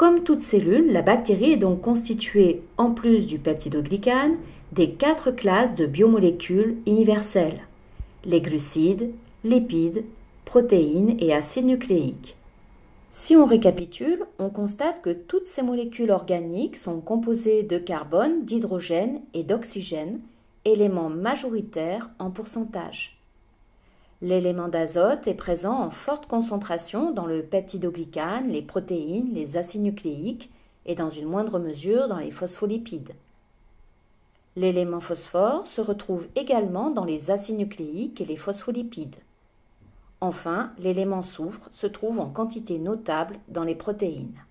Comme toute cellule, la bactérie est donc constituée, en plus du peptidoglycane, des quatre classes de biomolécules universelles les glucides, lipides, protéines et acides nucléiques. Si on récapitule, on constate que toutes ces molécules organiques sont composées de carbone, d'hydrogène et d'oxygène, éléments majoritaires en pourcentage. L'élément d'azote est présent en forte concentration dans le peptidoglycane, les protéines, les acides nucléiques et dans une moindre mesure dans les phospholipides. L'élément phosphore se retrouve également dans les acides nucléiques et les phospholipides. Enfin, l'élément soufre se trouve en quantité notable dans les protéines.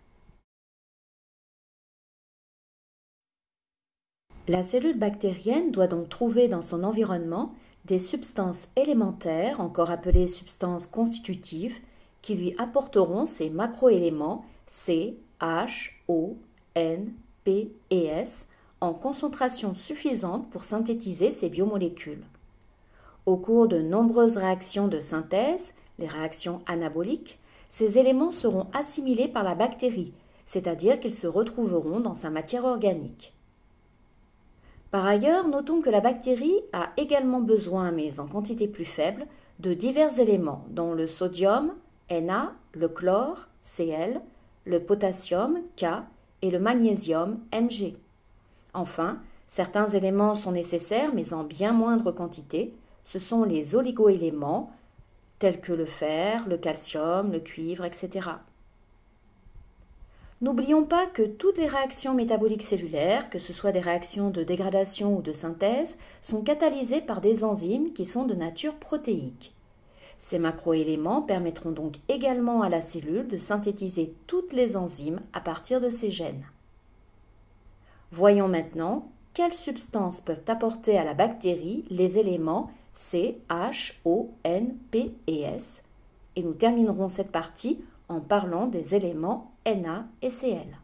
La cellule bactérienne doit donc trouver dans son environnement des substances élémentaires, encore appelées substances constitutives, qui lui apporteront ces macroéléments C, H, O, N, P et S en concentration suffisante pour synthétiser ces biomolécules. Au cours de nombreuses réactions de synthèse, les réactions anaboliques, ces éléments seront assimilés par la bactérie, c'est-à-dire qu'ils se retrouveront dans sa matière organique. Par ailleurs, notons que la bactérie a également besoin, mais en quantité plus faible, de divers éléments, dont le sodium, Na, le chlore, Cl, le potassium, K, et le magnésium, Mg. Enfin, certains éléments sont nécessaires, mais en bien moindre quantité. Ce sont les oligoéléments, tels que le fer, le calcium, le cuivre, etc. N'oublions pas que toutes les réactions métaboliques cellulaires, que ce soit des réactions de dégradation ou de synthèse, sont catalysées par des enzymes qui sont de nature protéique. Ces macroéléments permettront donc également à la cellule de synthétiser toutes les enzymes à partir de ces gènes. Voyons maintenant quelles substances peuvent apporter à la bactérie les éléments C, H, O, N, P et S. Et nous terminerons cette partie en parlant des éléments Na et Cl.